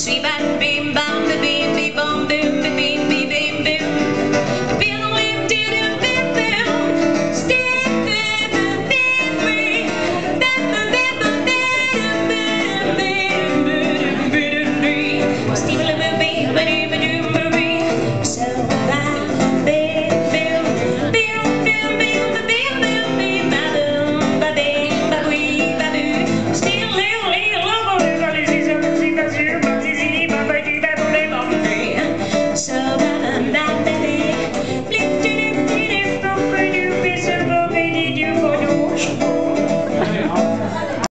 Sweet information.